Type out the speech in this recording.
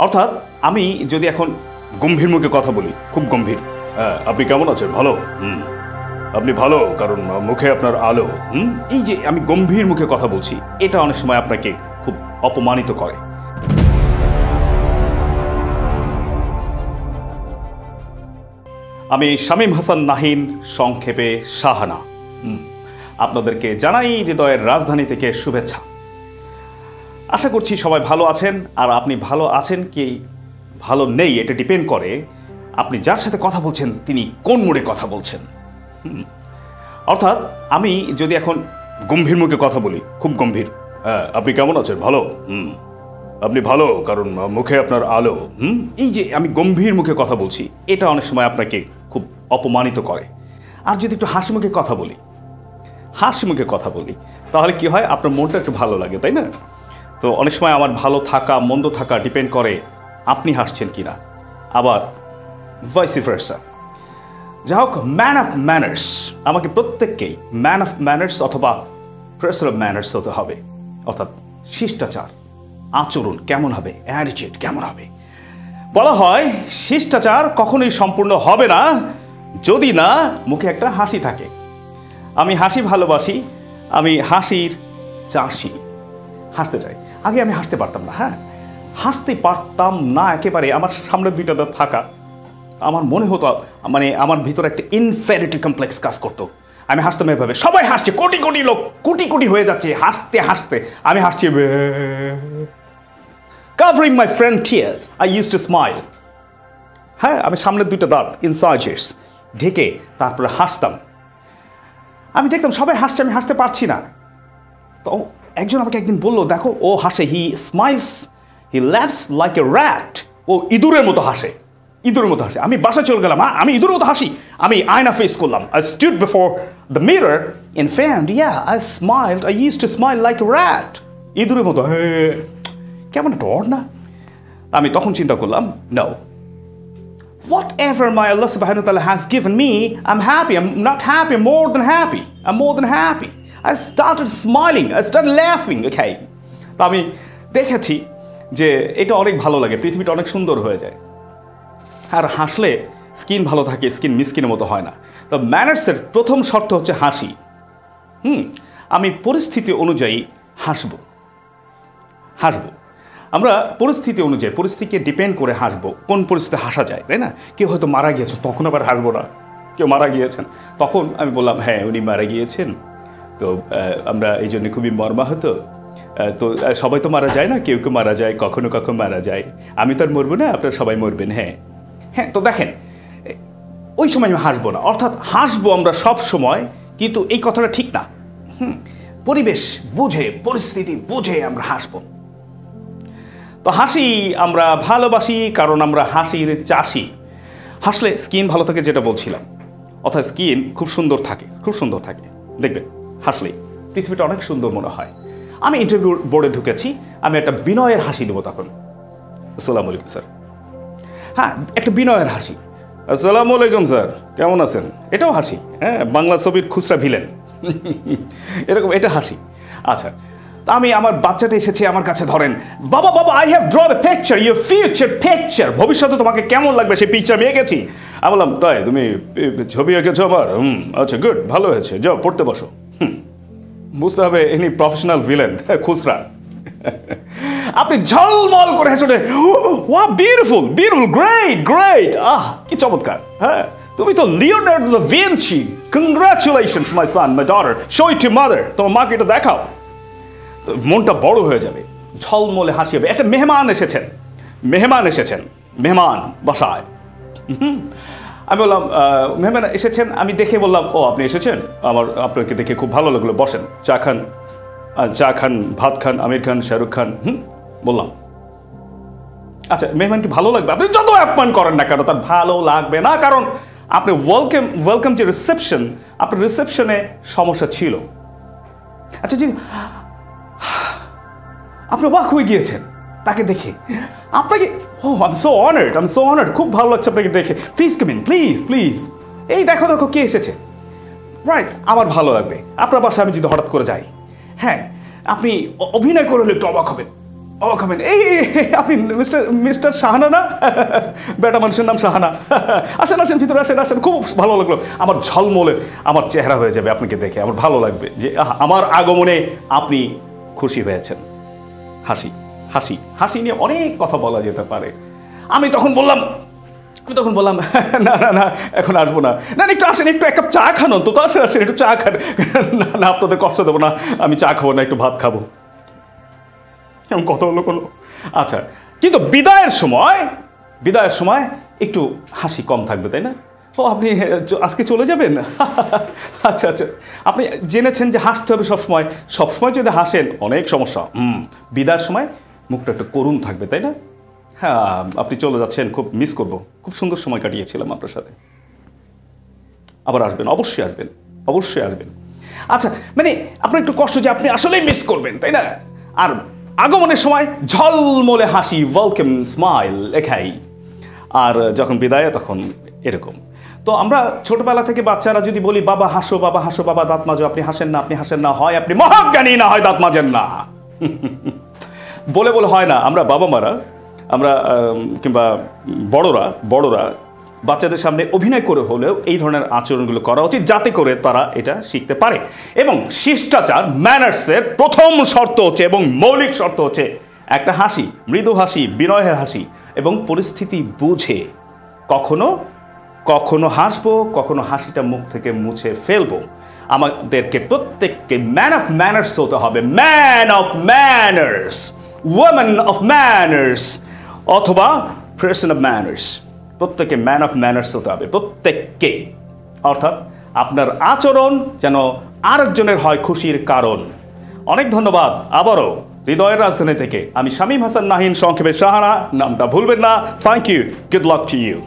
অর্থাৎ আমি যদি এখন গম্ভীর মুখে কথা বলি খুব গম্ভীর। হ্যাঁ আপনি কেমন আছেন? ভালো? হুম। আপনি ভালো কারণ মুখে আপনার আলো। হুম? এই যে আমি গম্ভীর মুখে কথা বলছি এটা অনেক সময় আপনাকে খুব অপমানিত করে। আমি শামীম হাসান নাহিন সংক্ষেপে হুম, আপনাদেরকে জানাই হৃদয়ের রাজধানী থেকে শুভেচ্ছা। আশা করছি সবাই ভালো আছেন, আর আপনি ভালো আছেন কি ভালো নেই এটা ডিপেন্ড করে আপনি যার সাথে কথা বলছেন, তিনি কোন মোড়ে কথা বলছেন। অর্থাৎ আমি যদি এখন গম্ভীর মুখে কথা বলি, খুব গম্ভীর। হ্যাঁ আপনি কেমন আছেন? ভালো? হুম। আপনি ভালো, কারণ মুখে আপনার আলো। হুম? এই যে আমি গম্ভীর মুখে কথা বলছি, এটা অনেক সময় আপনাকে খুব অপমানিত করে। আর যদি একটু হাসি মুখে কথা বলি, হাসি মুখে কথা বলি, তাহলে কি হয়? আপনার মনটা একটু ভালো লাগে, তাই না? তো অনেক সময় আমার ভালো থাকা, মন্দ থাকা ডিপেন্ড করে আপনি হাসছেন কিনা। আবার ভাইসি ভার্সা যা হোক ম্যান অফ ম্যানার্স আমাকে প্রত্যেককেই ম্যান অফ ম্যানার্স অথবা প্রেসার অফ ম্যানার্স হতে হবে। অর্থাৎ শিষ্টাচার, আচরণ কেমন হবে অ্যাটিচিউড কেমন হবে। বলা হয়, শিষ্টাচার কখনোই সম্পূর্ণ হবে না, যদি না মুখে একটা হাসি থাকে। আমি হাসি ভালোবাসি, আমি হাসির চাষি। হাসতে চাই। আগে আমি হাসতে পারতাম না হ্যাঁ? হাসতে পারতাম না, একেবারে আমার সামনের দুইটা দাঁত ফাঁকা। আমার মনে হতো মানে আমার ভিতরে একটা ইনফেরিটি কমপ্লেক্স কাজ করতো। আমি হাসতাম এভাবে, সবাই হাসছে, কোটি কোটি লোক, কোটি কোটি হয়ে যাচ্ছে, হাসতে হাসতে। আমি হাসছি covering my friend tears I use to smile হ্যাঁ আমি সামনের দুইটা দাঁত ইনসাইজেস ঢেকে তারপরে হাসতাম। আমি দেখতাম সবাই হাসছে, আমি হাসতে পারছি না। তো একজন আমাকে একদিন বলল দেখো ও হাসে he smiles he laps like a rat ও ইঁদুরের মতো হাসে ইঁদুরের মতো হাসে আমি বাসা চলে গেলাম হ্যাঁ আমি ইঁদুরের মতো হাসি আমি আয়না ফেস করলাম I stood before the mirror in front yeah I smile I use to smile like a rat ইঁদুরের মতো হে কেমন একটা odd না আমি তখন চিন্তা করলাম no whatever my Allah subhanahu wa ta'ala has given me, I'm happy. I'm not happy, I'm more than happy. I'm more than happy. I started smiling, I started laughing, okay? তো আমি দেখেছি যে এটা অনেক ভালো লাগে পৃথিবীটা অনেক সুন্দর হয়ে যায়। আর হাসলে স্কিন ভালো থাকে স্কিন মিসকিনের মতো হয় না। তো ম্যানার্সের প্রথম শর্ত হচ্ছে হাসি। হুম আমি পরিস্থিতি অনুযায়ী হাসবো। হাসবো। আমরা পরিস্থিতি অনুযায়ী পরিস্থিতিকে ডিপেন্ড করে হাসবো কোন পরিস্থিতিতে হাসা যায় তাই না? কেউ হয়তো মারা গিয়েছে তখন আবার হাসবো না। কেউ মারা গিয়েছেন তখন আমি বললাম হ্যাঁ উনি মারা গিয়েছেন। তো আমরা এই জন্য খুবই মর্মাহত। তো সবাই তো মারা যায় না? কেউ কেউ মারা যায়, কখনো কখনো মারা যায়। আমি তো আর মরবো না, আপনারা সবাই মরবেন হ্যাঁ। হ্যাঁ তো দেখেন, ওই সময় আমি হাসবো না। অর্থাৎ হাসবো আমরা সব সময়, কিন্তু এই কথাটা ঠিক না। হুম, পরিবেশ বুঝে, পরিস্থিতি বুঝে আমরা হাসবো। তো হাসি আমরা ভালোবাসি, কারণ আমরা হাসির চাষি। হাসলে স্কিন ভালো থাকে, যেটা বলছিলাম। অর্থাৎ স্কিন খুব সুন্দর থাকে, খুব সুন্দর থাকে। দেখবেন হাসলেই। পৃথিবীটা অনেক সুন্দর মনে হয়। আমি ইন্টারভিউ বোর্ডে ঢুকেছি আমি একটা বিনয়ের হাসি দেবো তখন। আসসালামু আলাইকুম স্যার। হ্যাঁ একটা বিনয়ের হাসি। আসসালামু আলাইকুম স্যার। কেমন আছেন? এটাও হাসি। হ্যাঁ বাংলা ছবির খুচরা ভিলেন। এরকম এটা হাসি। আচ্ছা তা আমি আমার বাচ্চাটা এসেছে আমার কাছে ধরেন বাবা বাবা I have drawn a picture your future picture ভবিষ্যতে তোমাকে কেমন লাগবে সেই পিকচার আমি এঁকেছি? আমি বললাম তাই তুমি ছবি এঁকেছো আমার হুম আচ্ছা গুড ভালো হয়েছে যাও পড়তে বসো। বুঝতে হবে ইনি প্রফেশনাল ভিলেন খুচরা। আপনি ঝলমল করে হেসে wow beautiful beautiful great great ah, কি চমৎকার হ্যাঁ। তুমি তো Leonardo da Vinci congratulations my son my daughter show it to mother তোমার মাকে এটা দেখাও। মনটা বড় হয়ে যাবে, ঝলমলে হাসি হবে। একটা মেহমান এসেছেন মেহমান এসেছেন, মেহমান বাসায়। হুম। আমি বললাম মেহমান এসেছেন? আমি দেখে বললাম, ও, আপনি এসেছেন? আমার, আপনাকে দেখে খুব ভালো লাগল। বসেন। চা খান। চা খান, ভাত খান, আমির খান, শাহরুখ খান, হুম? বললাম। আচ্ছা মেহমানকে ভালো লাগবে? আপনি যত অ্যাপয়েন্ট করেন না কেন, তার ভালো লাগবে না? কারণ আপনি ওয়েলকাম ওয়েলকাম যে রিসেপশন আপনার রিসেপশনে সমস্যা ছিল। আচ্ছা জি আপনি অবাক হয়ে গিয়েছেন তাকে দেখে। আপনাকে ও I'm so honoured I'm so honoured খুব ভালো লাগছে আপনাকে দেখে। প্লিজ কামিন প্লিজ প্লিজ এই দেখো দেখো কে এসেছে? রাইট আমার ভালো লাগবে। আপনার বাসায় আমি যদি হঠাৎ করে যাই। হ্যাঁ আপনি অভিনয় করে হলে একটু অবাক হবেন। অবাক হবেন। এই, আপনি মিস্টার মিস্টার শাহানা না? বেটা মানুষের নাম শাহানা। আসেন আসেন ভিতরে আসেন আসেন। খুব ভালো লাগল। আমার ঝলমলে আমার চেহারা হয়ে যাবে আপনাকে দেখে। আমার ভালো লাগবে যে আমার আগমনে আপনি খুশি হয়েছেন। হাসি। হাসি। হাসি নিয়ে অনেক কথা বলা যেতে পারে। আমি তখন বললাম, আমি তখন বললাম, না না না, এখন আসব না। না একটু আসেন, একটু এক কাপ চা খান অন্তত, আসেন আসেন, একটু চা খান। না না, আপনাদের কষ্ট দেবো না, আমি চা খাব না, একটু ভাত খাব। এমন কথা হলো কোনো আচ্ছা কিন্তু বিদায়ের সময় বিদায়ের সময় একটু হাসি কম থাকবে, তাই না? ও, আপনি, আজকে চলে যাবেন? আচ্ছা আচ্ছা আপনি জেনেছেন যে হাসতে হবে সবসময়। সবসময় যদি হাসেন, অনেক সমস্যা। হুম, বিদায়ের সময় মুখটা একটু করুণ থাকবে, তাই না? হ্যাঁ আপনি চলে যাচ্ছেন, খুব মিস করব। খুব সুন্দর সময় কাটিয়েছিলাম আপনার সাথে। আবার আসবেন, অবশ্যই আসবেন অবশ্যই আসবেন। আচ্ছা মানে আপনার একটু কষ্ট যে আপনি আসলেই মিস করবেন, তাই না? আর আগমনের সময় ঝলমলে হাসি ওয়েলকাম স্মাইল লেখাই। আর যখন বিদায়, তখন এরকম। তো আমরা ছোটবেলা থেকে বাচ্চারা যদি বলি, বাবা, হাসো বাবা হাসো, বাবা, দাঁত মাজো। আপনি হাসেন না, আপনি হাসেন না, হয় আপনি মহাজ্ঞানী না, হয় দাঁত মাজেন না। বলে বলে হয় না, আমরা বাবা মারা, আমরা কিংবা বড়রা বড়রা বাচ্চাদের সামনে অভিনয় করে হলেও এই ধরনের আচরণগুলো করা উচিত যাতে করে তারা এটা শিখতে পারে। এবং শিষ্টাচার ম্যানার্সের প্রথম শর্ত হচ্ছে এবং মৌলিক শর্ত হচ্ছে একটা হাসি, মৃদু হাসি, বিনয়ের হাসি এবং পরিস্থিতি বুঝে কখনো কখনো হাসবো, কখনো হাসিটা মুখ থেকে মুছে ফেলব। আমাদেরকে প্রত্যেককে ম্যান অফ ম্যানার্স হতে হবে man of manners women of manners অথবা পার্সন অফ ম্যানার্স প্রত্যেকে ম্যান অফ ম্যানার্স হতে হবে, প্রত্যেককে। অর্থাৎ আপনার আচরণ যেন আরেকজনের হয় খুশির কারণ। অনেক ধন্যবাদ, আবারও হৃদয়ের রাজধানী থেকে। আমি শামীম হাসান নাহিন, সংক্ষেপে সাহারা নামটা ভুলবেন না। Thank you good luck to you